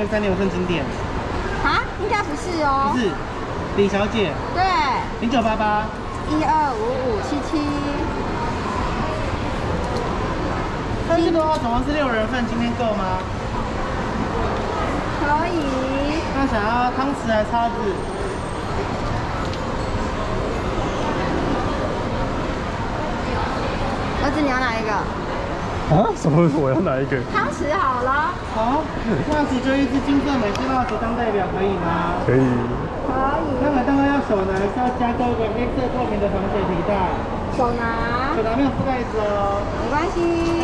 元三点五份经典，啊，应该不是哦不。是，李小姐，对，零九八八，一二五五七七。但这个话总共是六人份，今天够吗？可以。那想要汤匙还是叉子？儿子，你要哪一个？啊？什么？我要哪一个？汤匙好了。好，那只就一支金色美式蜡烛当代表可以吗？可以。可以。那么蛋糕要手拿，还是要加购一个黑色透明的防水皮带？手拿手，拿没有覆盖子哦。没关系。